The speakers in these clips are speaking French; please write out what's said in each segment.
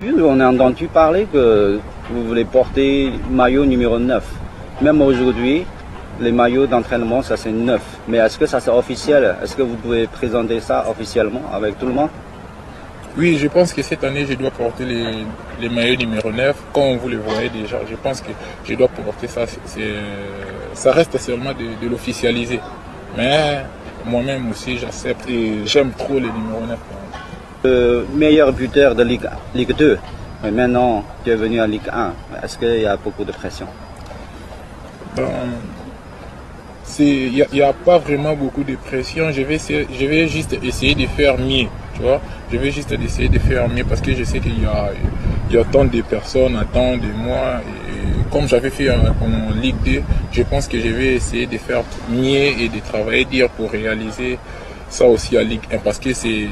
On a entendu parler que vous voulez porter maillot numéro 9. Même aujourd'hui, les maillots d'entraînement, ça c'est 9. Mais est-ce que ça c'est officiel? Est-ce que vous pouvez présenter ça officiellement avec tout le monde? Oui, je pense que cette année, je dois porter les, maillots numéro 9. Comme vous le voyez déjà, je pense que je dois porter ça. ça reste seulement de, l'officialiser. Mais moi-même aussi, j'accepte et j'aime trop les numéros 9. Le meilleur buteur de Ligue, Ligue 2, mais maintenant tu es venu en Ligue 1. Est-ce qu'il y a beaucoup de pression? Il n'y a, pas vraiment beaucoup de pression. Je vais, je vais juste essayer de faire mieux. Tu vois je vais juste essayer de faire mieux parce que je sais qu'il y a, y a tant de personnes, tant de moi. Et comme j'avais fait en, Ligue 2, je pense que je vais essayer de faire mieux et de travailler dur pour réaliser ça aussi à Ligue 1 parce que c'est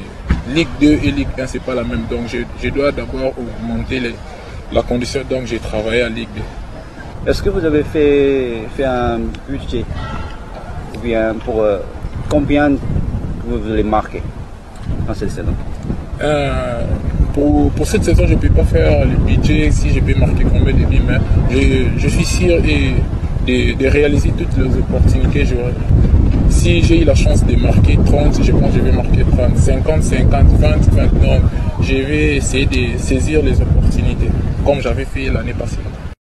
Ligue 2 et Ligue 1, c'est pas la même. Donc je, dois d'abord augmenter la condition. Donc j'ai travaillé à Ligue 2. Est-ce que vous avez fait, fait un budget Ou bien pour euh, combien vous voulez marquer dans cette saison? Euh, pour, cette saison, je ne peux pas faire le budget si je peux marquer combien de buts, mais je, suis sûr de, de, réaliser toutes les opportunités que j'aurai si j'ai eu la chance de marquer 30, je pense que je vais marquer 30, 50, 50, 20, 20. Donc, je vais essayer de saisir les opportunités, comme j'avais fait l'année passée.